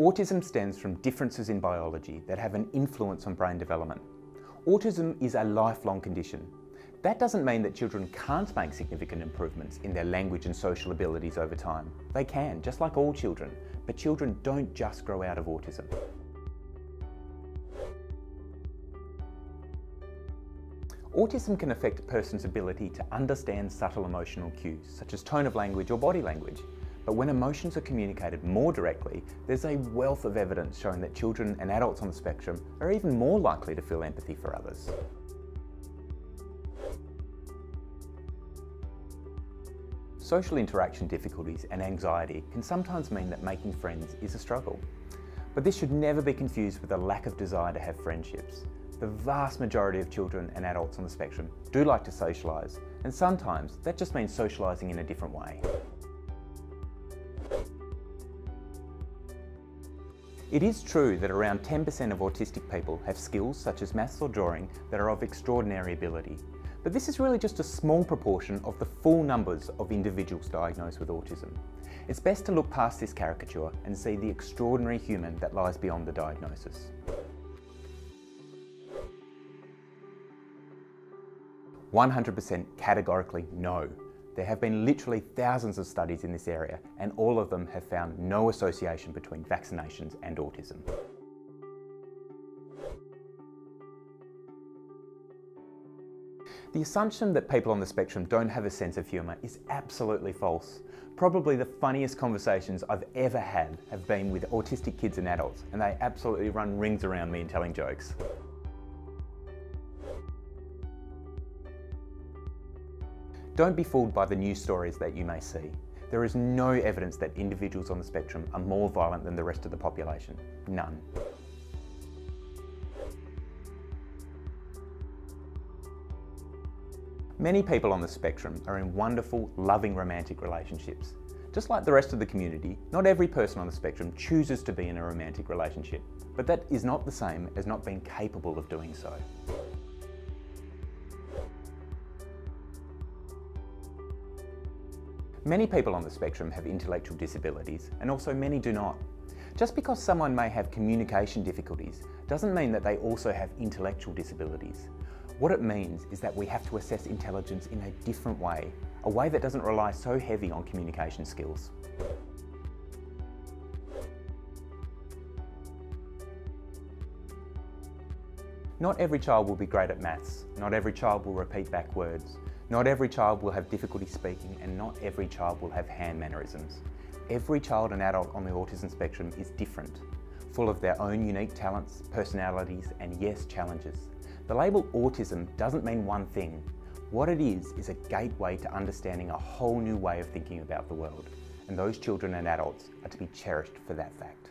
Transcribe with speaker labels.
Speaker 1: Autism stems from differences in biology that have an influence on brain development. Autism is a lifelong condition. That doesn't mean that children can't make significant improvements in their language and social abilities over time. They can, just like all children, but children don't just grow out of autism. Autism can affect a person's ability to understand subtle emotional cues, such as tone of language or body language. But when emotions are communicated more directly, there's a wealth of evidence showing that children and adults on the spectrum are even more likely to feel empathy for others. Social interaction difficulties and anxiety can sometimes mean that making friends is a struggle. But this should never be confused with a lack of desire to have friendships. The vast majority of children and adults on the spectrum do like to socialise, and sometimes that just means socialising in a different way. It is true that around 10% of autistic people have skills such as maths or drawing that are of extraordinary ability. But this is really just a small proportion of the full numbers of individuals diagnosed with autism. It's best to look past this caricature and see the extraordinary human that lies beyond the diagnosis. 100% categorically no. There have been literally thousands of studies in this area and all of them have found no association between vaccinations and autism. The assumption that people on the spectrum don't have a sense of humour is absolutely false. Probably the funniest conversations I've ever had have been with autistic kids and adults and they absolutely run rings around me in telling jokes. Don't be fooled by the news stories that you may see. There is no evidence that individuals on the spectrum are more violent than the rest of the population. None. Many people on the spectrum are in wonderful, loving romantic relationships. Just like the rest of the community, not every person on the spectrum chooses to be in a romantic relationship, but that is not the same as not being capable of doing so. Many people on the spectrum have intellectual disabilities and also many do not. Just because someone may have communication difficulties doesn't mean that they also have intellectual disabilities. What it means is that we have to assess intelligence in a different way, a way that doesn't rely so heavy on communication skills. Not every child will be great at maths, not every child will repeat back words, not every child will have difficulty speaking and not every child will have hand mannerisms. Every child and adult on the autism spectrum is different, full of their own unique talents, personalities and yes, challenges. The label autism doesn't mean one thing. What it is, is a gateway to understanding a whole new way of thinking about the world. And those children and adults are to be cherished for that fact.